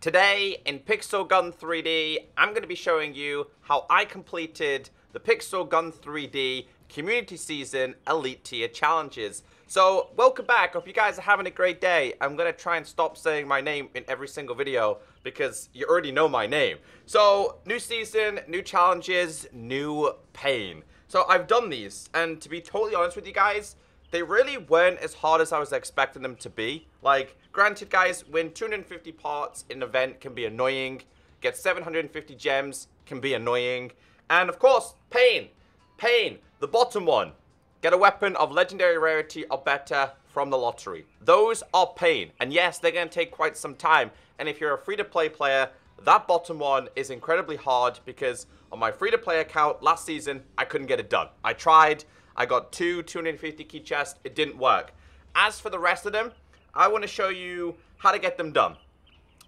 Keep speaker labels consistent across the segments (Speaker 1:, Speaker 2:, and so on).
Speaker 1: Today in Pixel Gun 3D, I'm going to be showing you how I completed the Pixel Gun 3D Community Season Elite Tier Challenges. So, welcome back. Hope you guys are having a great day. I'm going to try and stop saying my name in every single video because you already know my name. So, new season, new challenges, new pain. So, I've done these, and to be totally honest with you guys, they really weren't as hard as I was expecting them to be. Like, granted, guys, win 250 parts in an event can be annoying. Get 750 gems can be annoying. And, of course, pain. Pain. The bottom one. Get a weapon of legendary rarity or better from the lottery. Those are pain. And yes, they're going to take quite some time. And if you're a free-to-play player, that bottom one is incredibly hard because on my free-to-play account last season, I couldn't get it done. I tried. I got two 250 key chests. It didn't work. As for the rest of them, I want to show you how to get them done.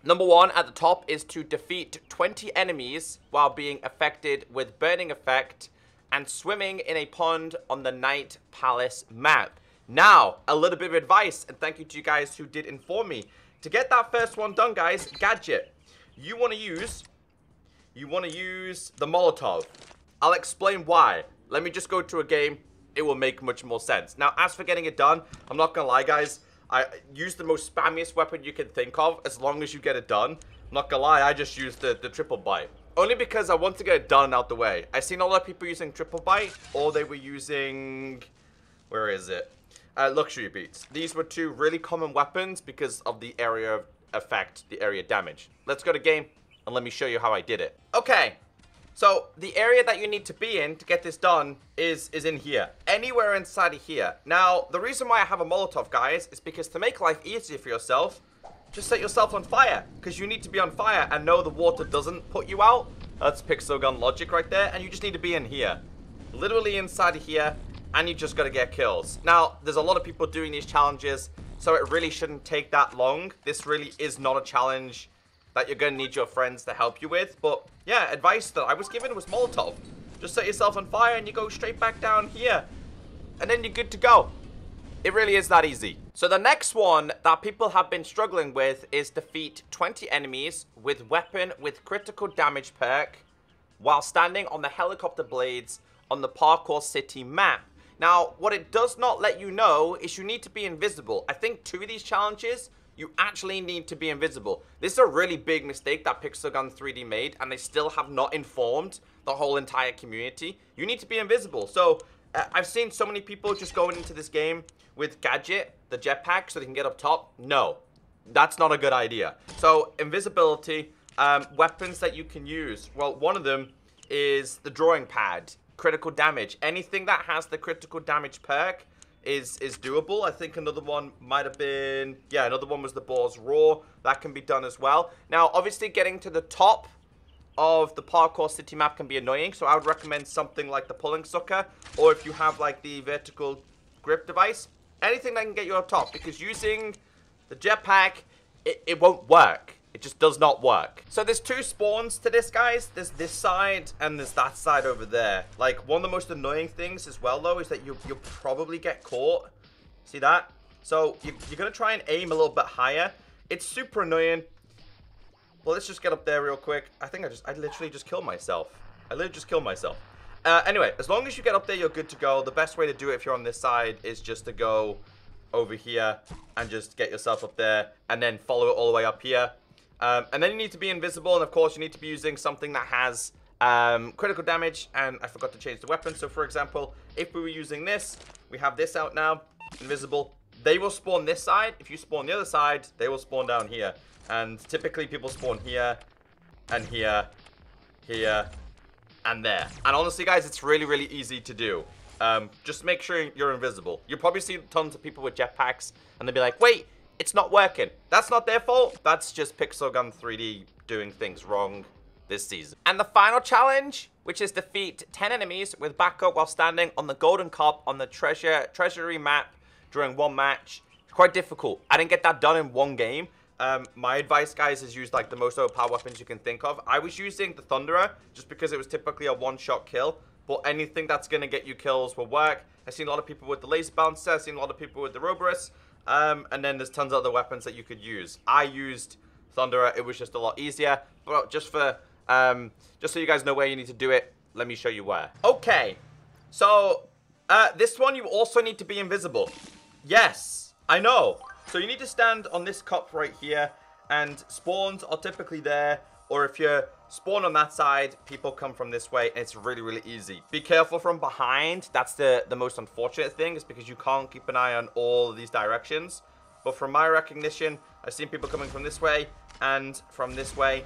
Speaker 1: Number one at the top is to defeat 20 enemies while being affected with burning effect and swimming in a pond on the Night Palace map. Now, a little bit of advice, and thank you to you guys who did inform me. To get that first one done, guys, gadget. You want to use, you want to use the Molotov. I'll explain why. Let me just go to a game it will make much more sense. Now, as for getting it done, I'm not gonna lie, guys. I use the most spammiest weapon you can think of as long as you get it done. I'm not gonna lie, I just used the, the triple bite. Only because I want to get it done out the way. I've seen a lot of people using triple bite, or they were using... Where is it? Uh, luxury beats. These were two really common weapons because of the area effect, the area damage. Let's go to game, and let me show you how I did it. Okay, so the area that you need to be in to get this done is is in here. Anywhere inside of here. Now, the reason why I have a Molotov, guys, is because to make life easier for yourself, just set yourself on fire. Because you need to be on fire and know the water doesn't put you out. That's pixel gun logic right there. And you just need to be in here. Literally inside of here. And you just got to get kills. Now, there's a lot of people doing these challenges. So it really shouldn't take that long. This really is not a challenge that you're going to need your friends to help you with. But yeah, advice that I was given was Molotov. Just set yourself on fire and you go straight back down here. And then you're good to go. It really is that easy. So the next one that people have been struggling with is defeat 20 enemies with weapon with critical damage perk while standing on the helicopter blades on the Parkour City map. Now, what it does not let you know is you need to be invisible. I think two of these challenges you actually need to be invisible. This is a really big mistake that Pixel Gun 3D made, and they still have not informed the whole entire community. You need to be invisible. So, uh, I've seen so many people just going into this game with Gadget, the jetpack, so they can get up top. No, that's not a good idea. So, invisibility, um, weapons that you can use. Well, one of them is the drawing pad, critical damage. Anything that has the critical damage perk is is doable. I think another one might have been, yeah, another one was the Boar's Roar. That can be done as well. Now, obviously, getting to the top of the parkour city map can be annoying, so I would recommend something like the pulling sucker, or if you have like the vertical grip device, anything that can get you up top, because using the jetpack, it, it won't work. It just does not work. So there's two spawns to this, guys. There's this side and there's that side over there. Like, one of the most annoying things as well, though, is that you, you'll probably get caught. See that? So you, you're going to try and aim a little bit higher. It's super annoying. Well, let's just get up there real quick. I think I just, I literally just killed myself. I literally just killed myself. Uh, anyway, as long as you get up there, you're good to go. The best way to do it if you're on this side is just to go over here and just get yourself up there and then follow it all the way up here. Um, and then you need to be invisible, and of course you need to be using something that has um, critical damage, and I forgot to change the weapon. So for example, if we were using this, we have this out now, invisible. They will spawn this side. If you spawn the other side, they will spawn down here. And typically people spawn here, and here, here, and there. And honestly, guys, it's really, really easy to do. Um, just make sure you're invisible. You'll probably see tons of people with jetpacks, and they'll be like, wait, it's not working. That's not their fault. That's just Pixel Gun 3D doing things wrong this season. And the final challenge, which is defeat 10 enemies with backup while standing on the golden cup on the treasure treasury map during one match. It's quite difficult. I didn't get that done in one game. Um, my advice, guys, is use like the most overpowered weapons you can think of. I was using the Thunderer just because it was typically a one-shot kill. But anything that's going to get you kills will work. I've seen a lot of people with the Laser Bouncer. I've seen a lot of people with the Roborus. Um, and then there's tons of other weapons that you could use. I used Thunderer, it was just a lot easier. But just for, um, just so you guys know where you need to do it, let me show you where. Okay, so uh, this one you also need to be invisible. Yes, I know. So you need to stand on this cup right here, and spawns are typically there. Or if you're spawn on that side, people come from this way, and it's really, really easy. Be careful from behind. That's the, the most unfortunate thing, is because you can't keep an eye on all of these directions. But from my recognition, I've seen people coming from this way and from this way.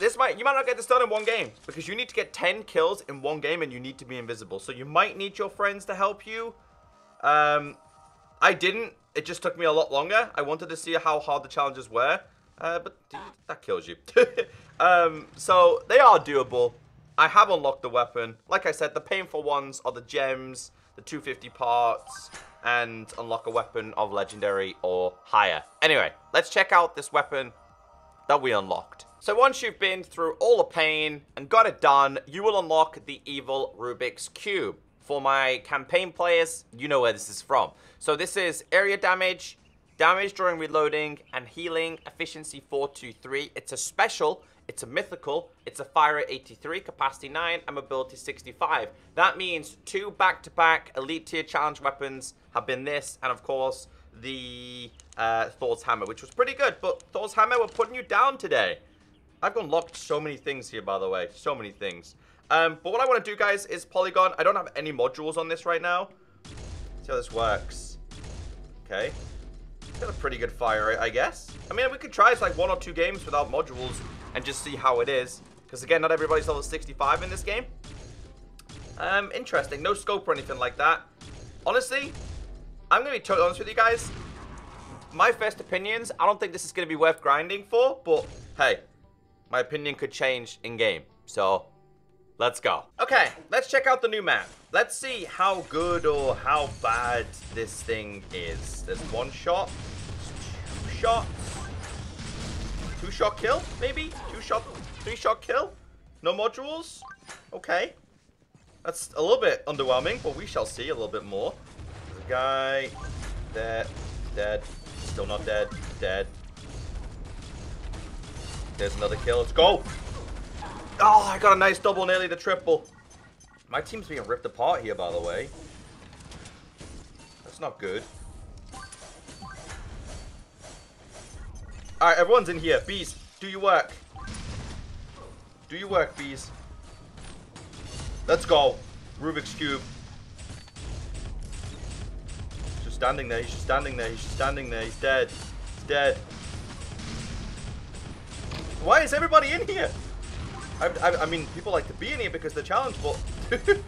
Speaker 1: This might, you might not get this done in one game because you need to get 10 kills in one game and you need to be invisible. So you might need your friends to help you. Um, I didn't. It just took me a lot longer. I wanted to see how hard the challenges were. Uh, but that kills you. um, so they are doable. I have unlocked the weapon. Like I said, the painful ones are the gems, the 250 parts, and unlock a weapon of legendary or higher. Anyway, let's check out this weapon that we unlocked. So once you've been through all the pain and got it done, you will unlock the evil Rubik's Cube. For my campaign players, you know where this is from. So this is area damage, damage during reloading, and healing efficiency 423. It's a special it's a mythical, it's a fire rate 83, capacity 9, and mobility 65. That means two back-to-back -back elite tier challenge weapons have been this, and of course, the uh, Thor's Hammer, which was pretty good, but Thor's Hammer, we're putting you down today. I've unlocked so many things here, by the way, so many things. Um, but what I want to do, guys, is Polygon. I don't have any modules on this right now. See how this works. Okay. Got a pretty good fire rate, I guess. I mean, we could try like one or two games without modules and just see how it is. Because again, not everybody's level 65 in this game. Um, interesting. No scope or anything like that. Honestly, I'm going to be totally honest with you guys. My first opinions, I don't think this is going to be worth grinding for. But, hey, my opinion could change in-game. So, let's go. Okay, let's check out the new map. Let's see how good or how bad this thing is. There's one shot, two shot kill, maybe? Two shot, three shot kill? No modules? Okay. That's a little bit underwhelming, but we shall see a little bit more. A guy. Dead. Dead. Still not dead. Dead. There's another kill. Let's go. Oh, I got a nice double, nearly the triple. My team's being ripped apart here, by the way. That's not good. Alright, everyone's in here. Bees, do your work. Do your work, bees. Let's go. Rubik's Cube. He's just standing there. He's just standing there. He's just standing there. He's dead. He's dead. Why is everybody in here? I, I, I mean, people like to be in here because they're challenged, but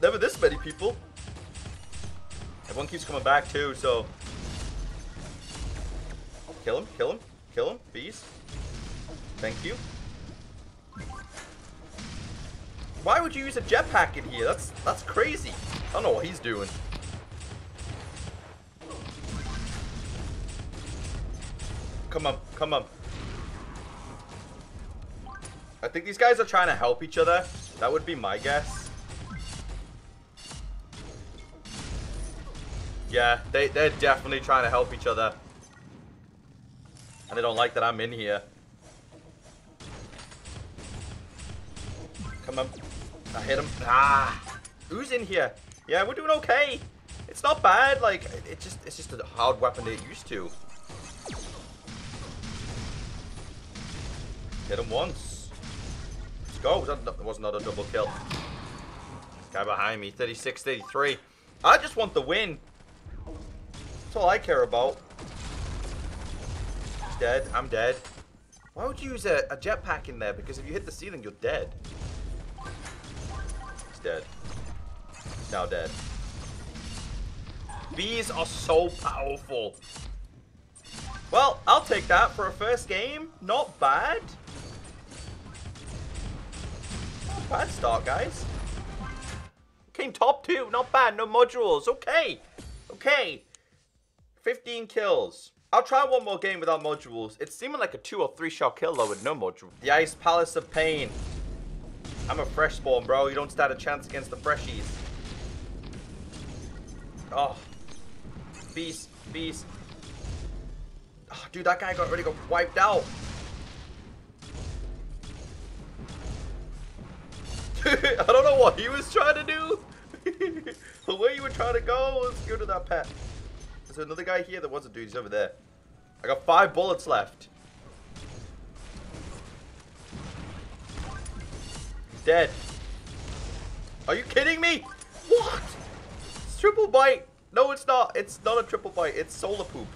Speaker 1: never this many people. Everyone keeps coming back too, so Kill him, kill him, kill him, bees. Thank you. Why would you use a jetpack in here? That's that's crazy. I don't know what he's doing. Come on, come on. I think these guys are trying to help each other. That would be my guess. Yeah, they, they're definitely trying to help each other. They don't like that I'm in here. Come on. I hit him. Ah! Who's in here? Yeah, we're doing okay. It's not bad. Like, it just it's just a hard weapon to get used to. Hit him once. Let's go. Was that, was not a double kill. Guy behind me. 36, 33. I just want the win. That's all I care about dead. I'm dead. Why would you use a, a jetpack in there? Because if you hit the ceiling, you're dead. He's dead. Now dead. Bees are so powerful. Well, I'll take that for a first game. Not bad. Not bad start, guys. Came top two. Not bad. No modules. Okay. Okay. 15 kills. I'll try one more game without modules. It's seeming like a two or three shot kill though with no module. The Ice Palace of Pain. I'm a fresh spawn, bro. You don't stand a chance against the freshies. Oh. Beast. Beast. Oh, dude, that guy got already got wiped out. I don't know what he was trying to do. the way you were trying to go was go to that pet. There's another guy here that wasn't dude. He's over there. I got five bullets left. He's dead. Are you kidding me? What? It's triple bite. No, it's not. It's not a triple bite. It's solar poop.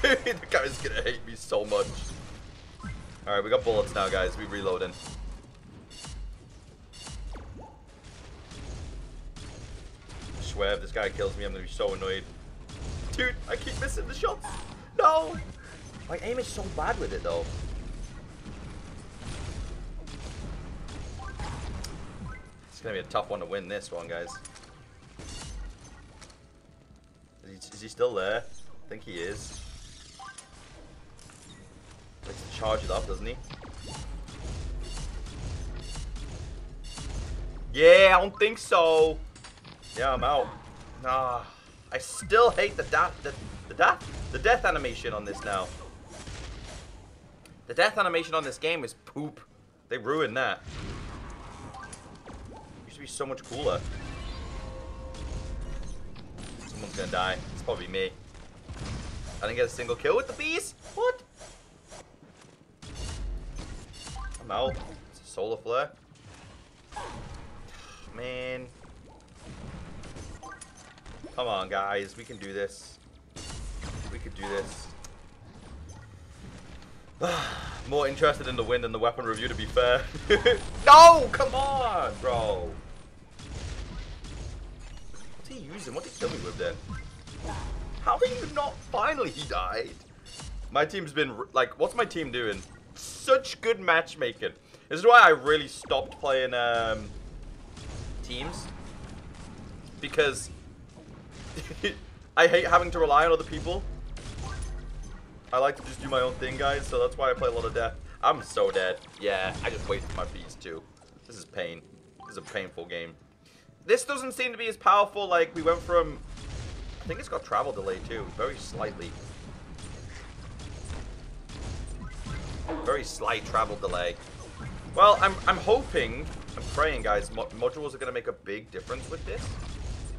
Speaker 1: Dude, the guy's gonna hate me so much. Alright, we got bullets now, guys. We reloading. Swear, if this guy kills me, I'm gonna be so annoyed. Dude, I keep missing the shots. No! My aim is so bad with it, though. It's gonna be a tough one to win this one, guys. Is he, is he still there? I think he is. To charge it up, doesn't he? Yeah, I don't think so. Yeah, I'm out. Nah, I still hate the death, the, the death, the death animation on this now. The death animation on this game is poop. They ruined that. Used to be so much cooler. Someone's gonna die. It's probably me. I didn't get a single kill with the bees. What? I'm out. It's a solar flare. Man. Come on, guys. We can do this. We could do this. More interested in the win than the weapon review, to be fair. no! Come on, bro. What's he using? What did he kill me with then? How are you not? Finally, he died. My team's been, like, what's my team doing? Such good matchmaking. This is why I really stopped playing um, teams. Because I hate having to rely on other people. I like to just do my own thing, guys, so that's why I play a lot of death. I'm so dead. Yeah, I just wasted my bees, too. This is pain. This is a painful game. This doesn't seem to be as powerful, like, we went from... I think it's got travel delay, too. Very slightly. Very slight travel delay. Well, I'm, I'm hoping, I'm praying, guys, mo modules are going to make a big difference with this.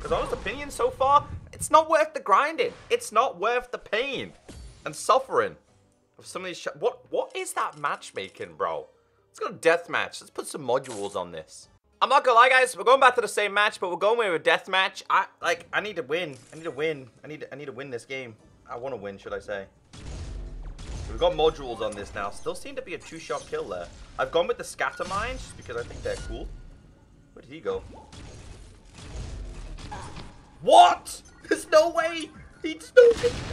Speaker 1: Because honest opinion, so far, it's not worth the grinding. It's not worth the pain and suffering of some of these. what what is that matchmaking, bro? Let's go to death match. Let's put some modules on this. I'm not gonna lie, guys. We're going back to the same match, but we're going with a death match. I like. I need to win. I need to win. I need. I need to win this game. I want to win, should I say? We've got modules on this now. Still seem to be a two-shot kill there. I've gone with the scatter mines because I think they're cool. Where did he go? What? There's no way. He's no.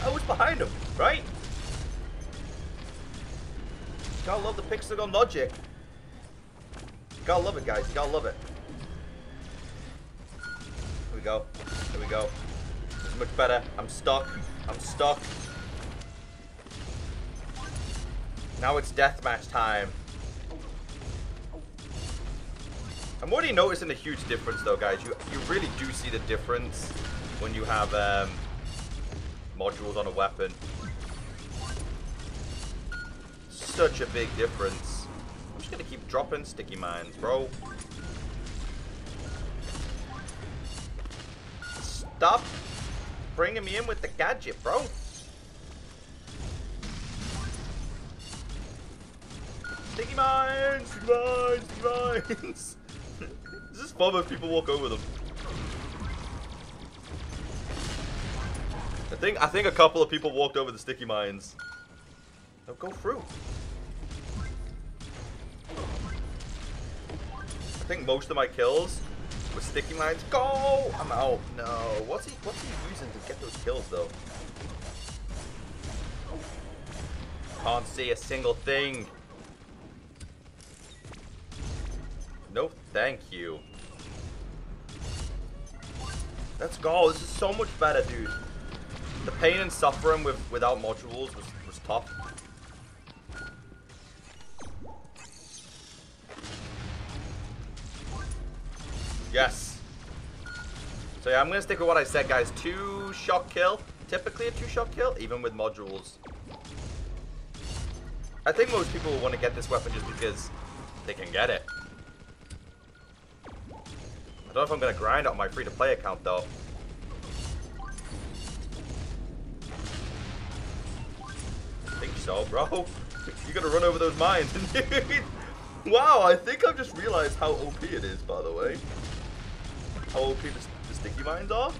Speaker 1: I was behind him, right? Gotta love the Pixagon logic. Gotta love it, guys. Gotta love it. Here we go. Here we go. This is much better. I'm stuck. I'm stuck. Now it's deathmatch time. I'm already noticing a huge difference though, guys. You you really do see the difference when you have um, modules on a weapon. Such a big difference. I'm just gonna keep dropping sticky mines, bro. Stop bringing me in with the gadget, bro. Sticky mines! Sticky mines! Sticky mines! This is fun if people walk over them. I think I think a couple of people walked over the sticky mines. Now go through. I think most of my kills were sticky mines. Go! I'm out. No. What's he what's he using to get those kills though? Can't see a single thing. No, thank you. Let's go. This is so much better, dude. The pain and suffering with without modules was, was tough. Yes. So yeah, I'm gonna stick with what I said, guys. Two shot kill. typically a two-shot kill, even with modules. I think most people will want to get this weapon just because they can get it. I don't know if I'm going to grind on my free-to-play account, though. I think so, bro. You're going to run over those mines. wow, I think I've just realized how OP it is, by the way. How OP the, the sticky mines are.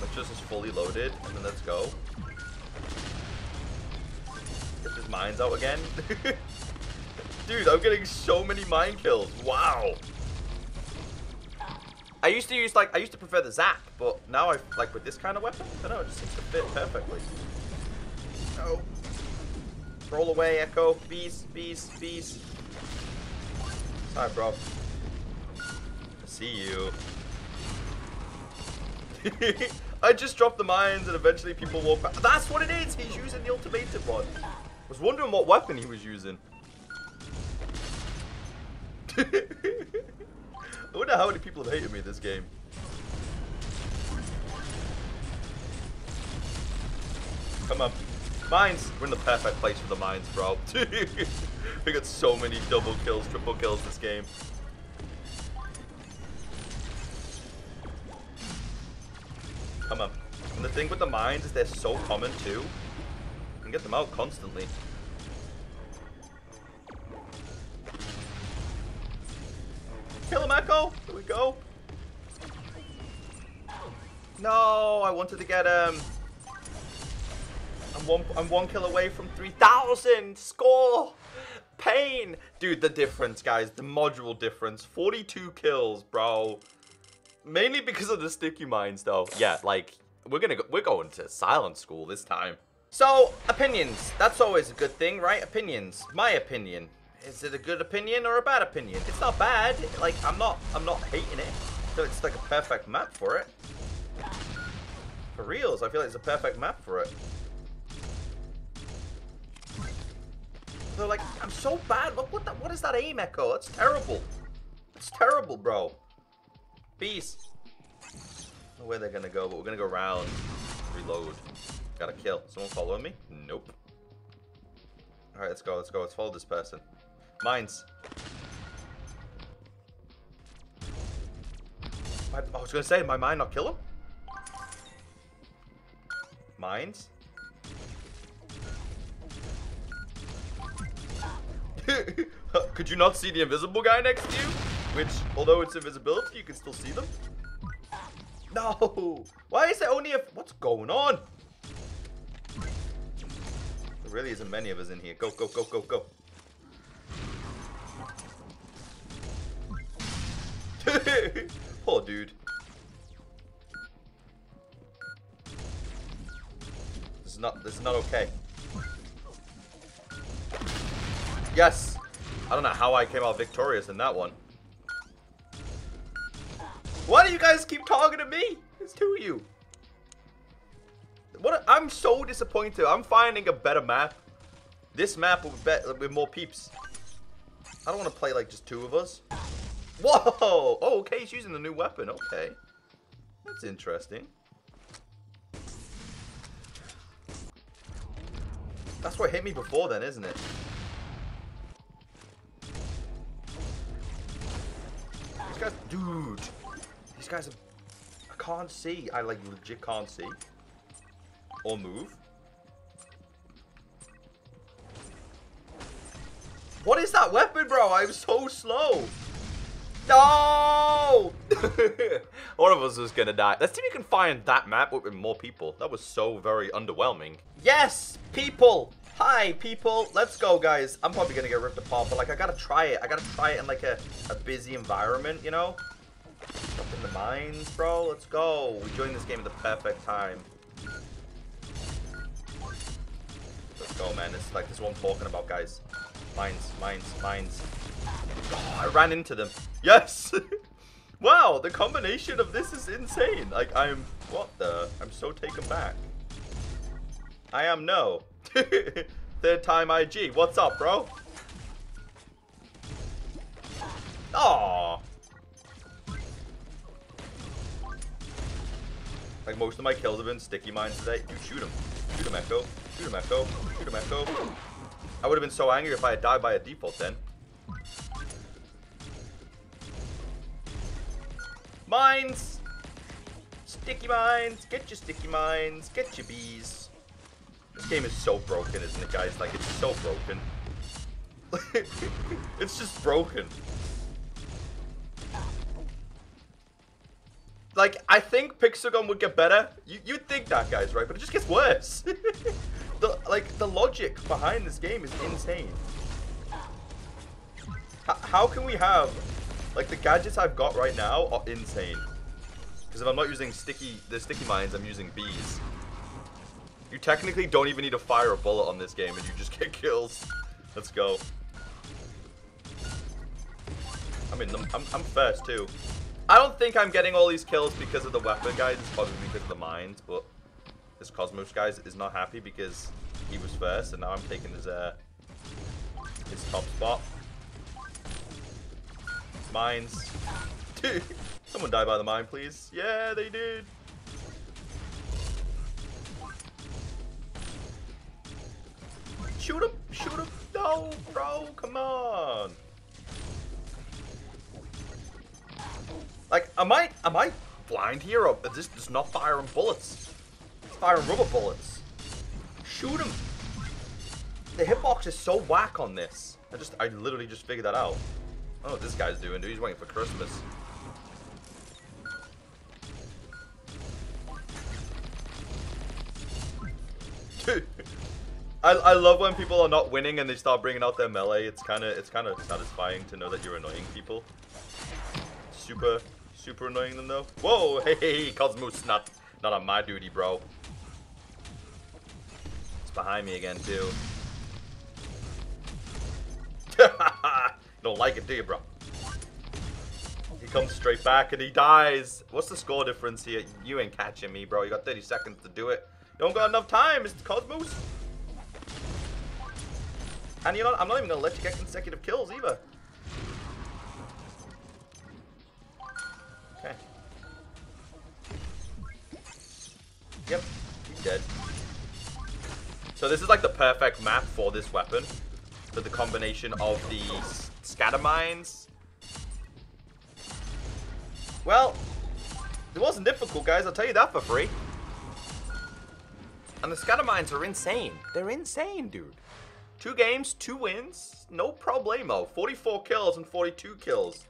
Speaker 1: Let's just is fully loaded, and then let's go. Get his mines out again. Dude, I'm getting so many mine kills. Wow. I used to use like I used to prefer the zap, but now I like with this kind of weapon, I don't know, it just seems to fit perfectly. No. Roll away, Ecko. Bees, bees, bees. Sorry, bro. I see you. I just dropped the mines and eventually people walk back. That's what it is! He's using the ultimatum one. I was wondering what weapon he was using. I wonder how many people have hated me this game. Come on. Mines! We're in the perfect place for the mines, bro. we got so many double kills, triple kills this game. Come on. And the thing with the mines is they're so common too. You can get them out constantly. Go. No, I wanted to get him. I'm one. I'm one kill away from 3,000 score. Pain, dude. The difference, guys. The module difference. 42 kills, bro. Mainly because of the sticky mines, though. Yeah, like we're gonna go, we're going to silent school this time. So opinions. That's always a good thing, right? Opinions. My opinion. Is it a good opinion or a bad opinion? It's not bad. Like I'm not I'm not hating it. So it's like a perfect map for it. For reals, I feel like it's a perfect map for it. They're like, I'm so bad. Look, what the, what is that aim Ecko? That's terrible. It's terrible, bro. Peace. Know where they're gonna go, but we're gonna go around. Reload. Gotta kill. Someone following me? Nope. Alright, let's go, let's go. Let's follow this person. Mines. I, I was gonna say, my mine not kill him? Mines? Could you not see the invisible guy next to you? Which, although it's invisibility, you can still see them. No! Why is there only a... What's going on? There really isn't many of us in here. Go, go, go, go, go. Poor dude. This is not this is not okay. Yes! I don't know how I came out victorious in that one. Why do you guys keep talking to me? It's two of you. What? A, I'm so disappointed. I'm finding a better map. This map will be with more peeps. I don't want to play like just two of us. Whoa! Oh, okay, he's using the new weapon. Okay. That's interesting. That's what hit me before then, isn't it? These guys... Dude! These guys are... I can't see. I, like, legit can't see. Or move. What is that weapon, bro? I'm so slow. No! One of us was gonna die. Let's see if we can find that map with more people. That was so very underwhelming. Yes, people! Hi, people. Let's go, guys. I'm probably gonna get ripped apart, but like, I gotta try it. I gotta try it in like a, a busy environment, you know? Up in the mines, bro. Let's go. We joined this game at the perfect time. Let's go, man. It's like this is what I'm talking about, guys. Mines, mines, mines. Oh, I ran into them. Yes! wow, the combination of this is insane. Like, I'm... What the? I'm so taken back. I am no. Third time IG. What's up, bro? Aww.
Speaker 2: Like, most of my kills have been sticky mines today. Dude, shoot him. Shoot him, Ecko. Shoot him, Ecko. Shoot him, Ecko. I would have been so angry if I had died by a default then. Mines! Sticky mines! Get your sticky mines! Get your bees! This game is so broken, isn't it, guys? Like, it's so broken. it's just broken. Like, I think Pixelgun would get better. You, you'd think that, guys, right? But it just gets worse. behind this game is insane. H how can we have... Like, the gadgets I've got right now are insane. Because if I'm not using sticky the sticky mines, I'm using bees. You technically don't even need to fire a bullet on this game and you just get kills. Let's go. I mean, I'm, I'm first too. I don't think I'm getting all these kills because of the weapon, guys. It's probably because of the mines, but this Cosmos guys is not happy because he was first, and now I'm taking his uh his top spot. Mines. Someone die by the mine, please. Yeah, they did. Shoot him! Shoot him! No, bro, come on! Like, am I am I blind here or is this just not firing bullets? It's firing rubber bullets. Shoot him! The hitbox is so whack on this. I just I literally just figured that out. I don't know what this guy's doing, dude. He's waiting for Christmas. I, I love when people are not winning and they start bringing out their melee. It's kind of it's kind of satisfying to know that you're annoying people. Super super annoying them though. Whoa, hey, hey, Cosmos, not not on my duty, bro. Behind me again too. Don't like it, do you, bro? He comes straight back and he dies. What's the score difference here? You ain't catching me, bro. You got 30 seconds to do it. You don't got enough time, Mr. Cosmos. And you know, I'm not even gonna let you get consecutive kills either. Okay. Yep, he's dead. So this is like the perfect map for this weapon. With the combination of the scatter mines. Well, it wasn't difficult, guys. I'll tell you that for free. And the scatter mines are insane. They're insane, dude. Two games, two wins, no problemo. 44 kills and 42 kills.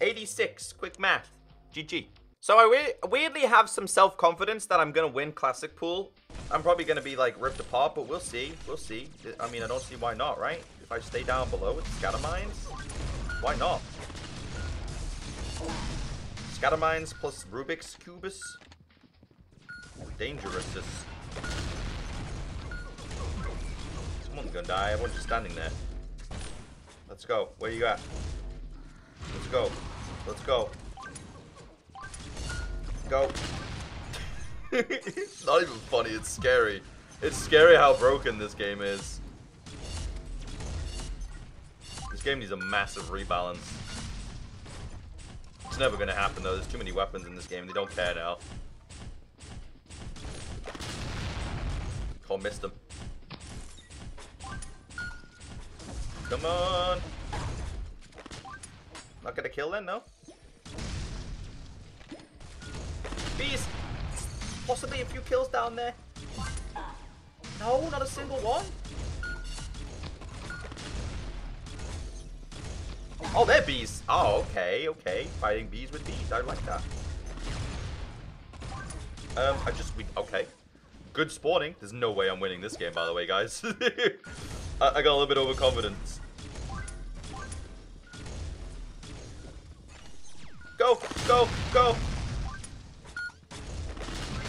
Speaker 2: 86, quick math. GG. So I weirdly have some self-confidence that I'm going to win Classic Pool. I'm probably going to be like ripped apart, but we'll see. We'll see. I mean, I don't see why not, right? If I stay down below with Scatter Mines, why not? Scatter Mines plus Rubik's Cubus. Dangerous. Someone's gonna die. Everyone's just standing there. Let's go. Where you at? Let's go. Let's go. Go. it's not even funny. It's scary. It's scary how broken this game is. This game needs a massive rebalance. It's never gonna happen though. There's too many weapons in this game. They don't care now. Cole missed him. Come on. Not gonna kill then, no? Bees! Possibly a few kills down there. No, not a single one. Oh, they're bees. Oh, okay, okay. Fighting bees with bees. I like that. Um, I just, we, okay. Good spawning. There's no way I'm winning this game, by the way, guys. I, I got a little bit overconfidence. Go, go, go.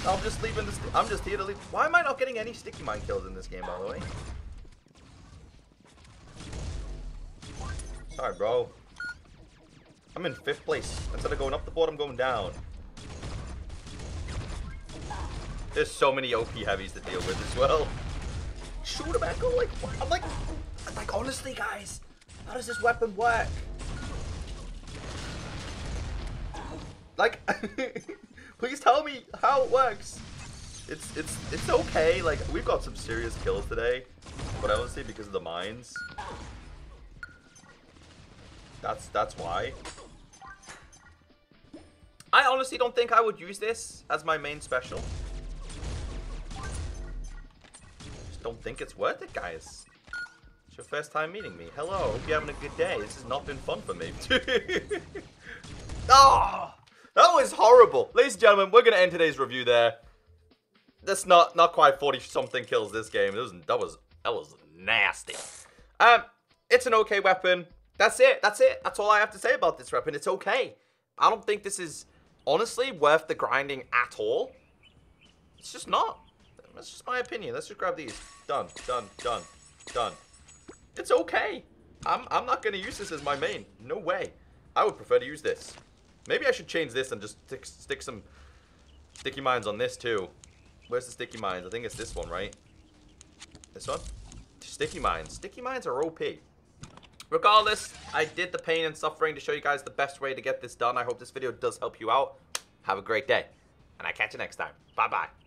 Speaker 2: I'm just leaving this. I'm just here to leave. Why am I not getting any sticky mine kills in this game, by the way? Sorry, bro. I'm in fifth place. Instead of going up the board, I'm going down. There's so many OP heavies to deal with as well. Shoot him, Ecko. Like, I'm like, like honestly, guys, how does this weapon work? Like, Please tell me how it works. It's it's it's okay. Like we've got some serious kills today, but I honestly because of the mines. That's that's why. I honestly don't think I would use this as my main special. Just don't think it's worth it, guys. It's your first time meeting me. Hello, hope you're having a good day. This has not been fun for me. oh, that was horrible. Ladies and gentlemen, we're going to end today's review there. That's not not quite 40 something kills this game. It was, that was that was nasty. Um, it's an okay weapon. That's it. That's it. That's all I have to say about this weapon. It's okay. I don't think this is honestly worth the grinding at all. It's just not. That's just my opinion. Let's just grab these. Done. Done. Done. Done. It's okay. I'm, I'm not going to use this as my main. No way. I would prefer to use this. Maybe I should change this and just stick, stick some sticky mines on this too. Where's the sticky mines? I think it's this one, right? This one? Sticky mines. Sticky mines are OP. Regardless, I did the pain and suffering to show you guys the best way to get this done. I hope this video does help you out. Have a great day. And I catch you next time. Bye-bye.